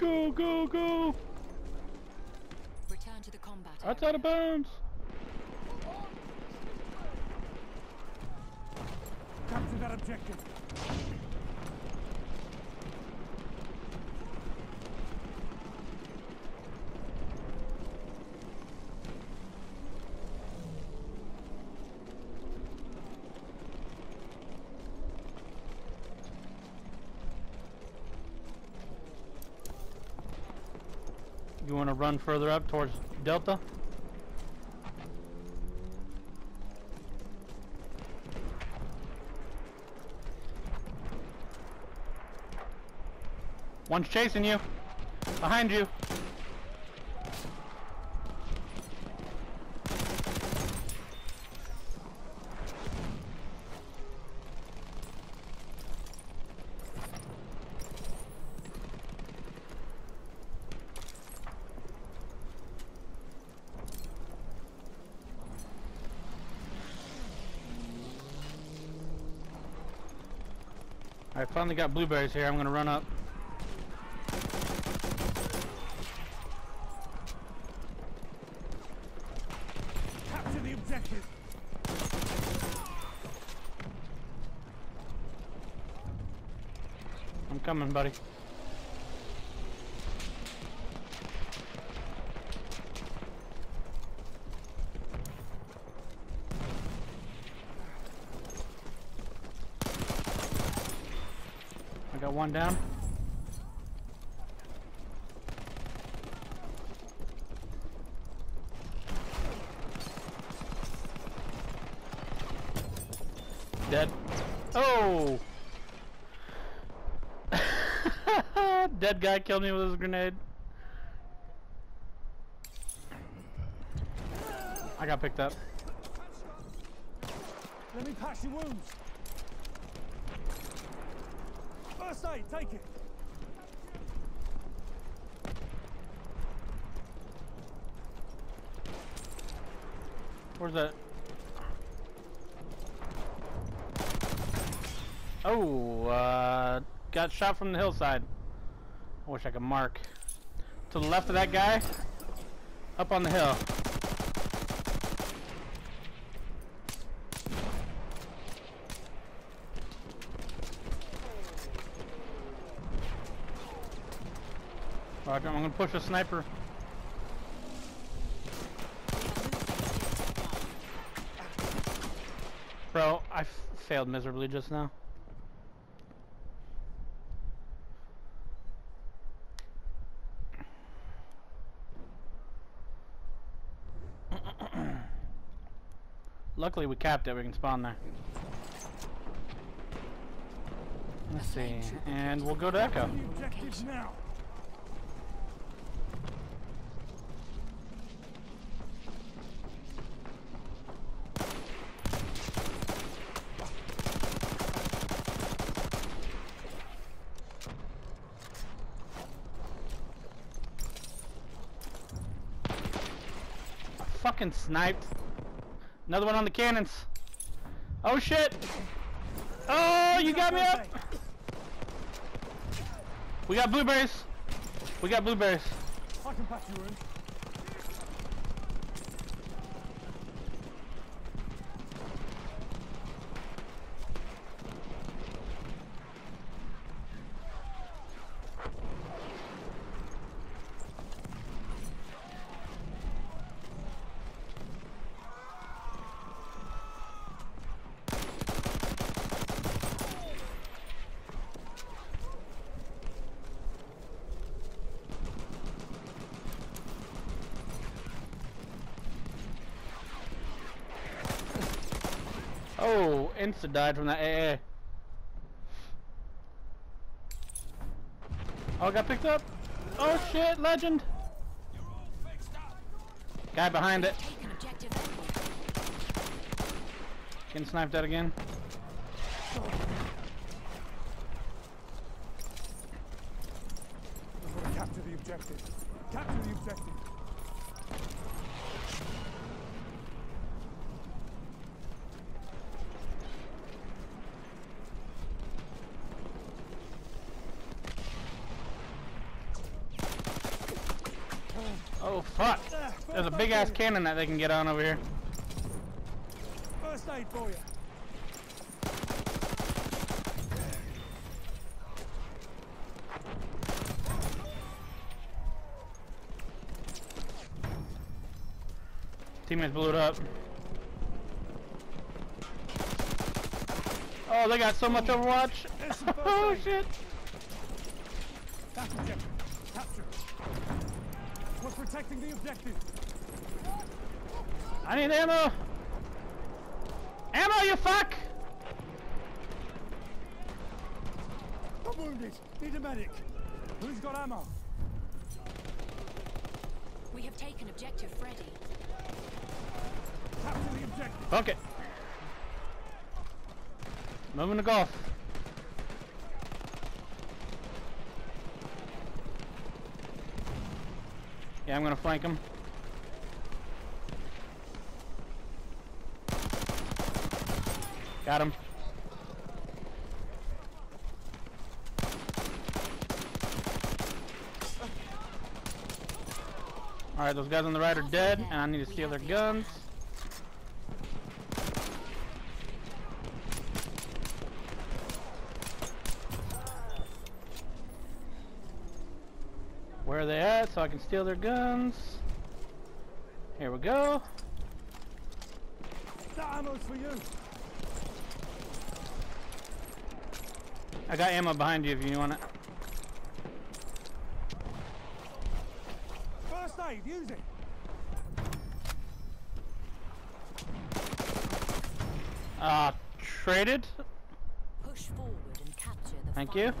Go, go, go! Return to the combat. Outside of bounds! Capture that objective. You want to run further up towards Delta? One's chasing you. Behind you. I finally got blueberries here. I'm gonna run up. Capture the objective. I'm coming, buddy. I got one down. Dead. Oh! Dead guy killed me with his grenade. I got picked up. Let me patch your wounds. First aid, take it. Where's that? Oh, uh, got shot from the hillside. I wish I could mark. To the left of that guy, up on the hill. Alright, I'm gonna push a sniper. Bro, I failed miserably just now. Luckily we capped it, we can spawn there. Let's see, and we'll go to Echo. Fucking sniped. Another one on the cannons. Oh shit! Oh, you got me up! We got blueberries. We got blueberries. Oh, insta died from that AA. Oh, got picked up. Oh shit, legend. Guy behind it. Getting sniped at again. Capture the objective. Capture the objective. There's a big ass cannon that they can get on over here. First aid for you. Teammates blew it up. Oh, they got so much Overwatch. There's some first oh shit. That's objective. Capture. We're protecting the objective. I need ammo. Ammo, you fuck! I'm wounded. Need a medic. Who's got ammo? We have taken objective Freddy. Capture the objective. Okay. Moving to golf. Yeah, I'm gonna flank him. Got him. Alright, those guys on the right are dead, and I need to steal their guns. Where are they at so I can steal their guns? Here we go. That ammo's for you. I got ammo behind you if you want it. First aid. Use it. Uh, traded. Push forward and capture the Thank you.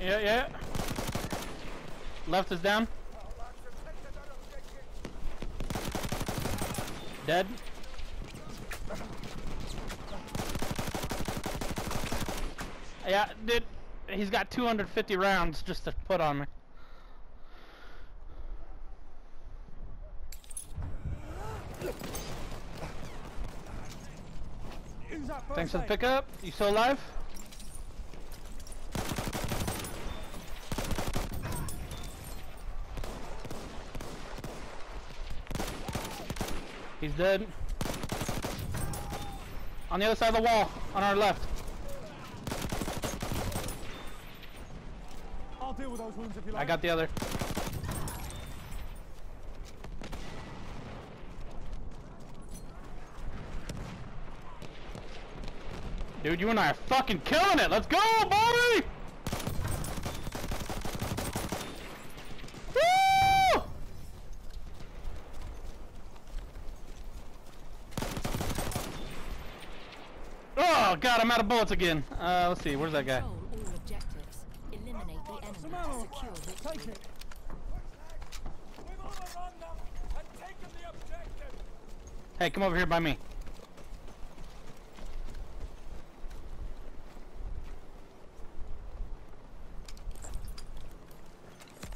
Yeah, yeah. Left is down. Dead. Yeah, dude. He's got 250 rounds just to put on me. Thanks for the pickup. You still alive? He's dead. On the other side of the wall, on our left. Deal with those wounds if you like. I got the other. Dude, you and I are fucking killing it. Let's go, buddy! Woo! Oh god, I'm out of bullets again. Uh, let's see, where's that guy? Control all objectives. Eliminate the enemy Some ammo. secure victory. Take it. We've overrun them and taken the objective. Hey, come over here by me.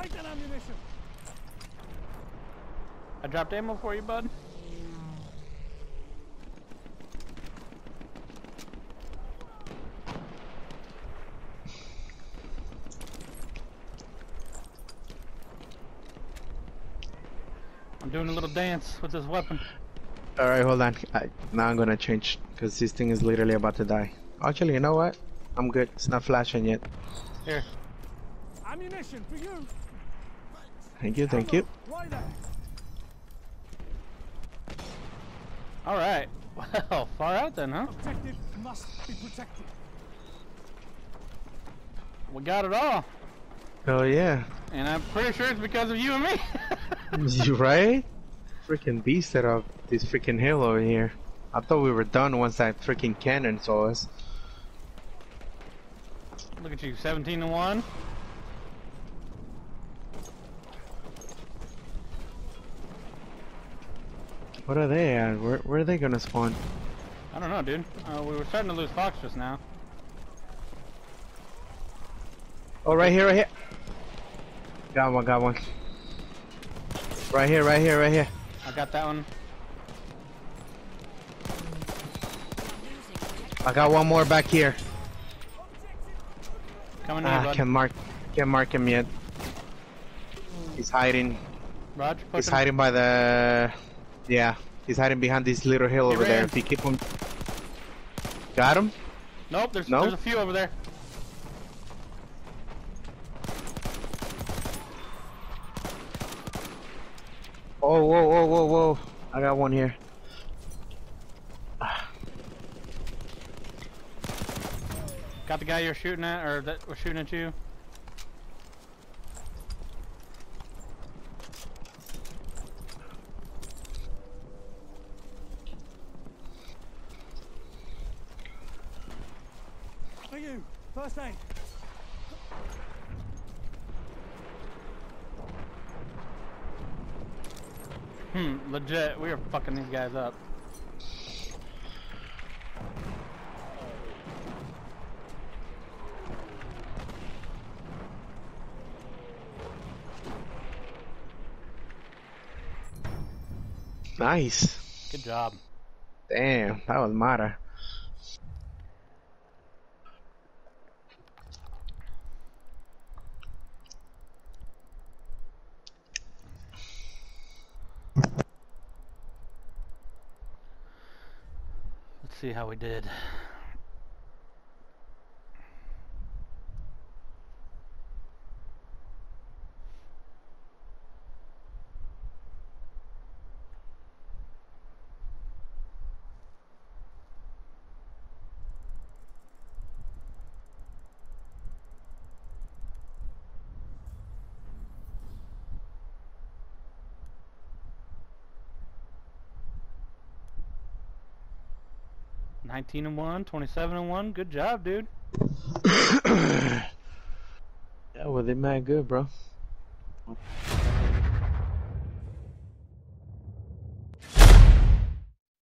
Take that ammunition. I dropped ammo for you, bud. Doing a little dance with this weapon. Alright, hold on. I, now I'm gonna change because this thing is literally about to die. Actually, you know what? I'm good. It's not flashing yet. Here. Ammunition for you. Thank you, thank you. Alright. Well, far out then, huh? Objective must be protected. We got it all. Oh yeah. And I'm pretty sure it's because of you and me. you right? Freaking beast set up this freaking hill over here. I thought we were done once that freaking cannon saw us. Look at you, 17 to 1. What are they at? Where, where are they gonna spawn? I don't know, dude. Uh, we were starting to lose Fox just now. Oh, right here, right here. Got one, got one. Right here, right here, right here. I got that one. We are losing objective. I got one more back here. Coming Ah, bud. can't mark, can't mark him yet. He's hiding. Roger, push He's him. hiding by the. Yeah, he's hiding behind this little hill He over there. If you keep him. Got him? Nope, there's, No? there's a few over there. Oh, whoa, whoa, whoa, whoa. I got one here. Got the guy you're shooting at, or that was shooting at you. For you. First aid. Legit, we are fucking these guys up. Nice. Good job. Damn, that was Mara. Let's see how we did. Nineteen and one, 27 and one. Good job, dude. Yeah, well, they mad good, bro.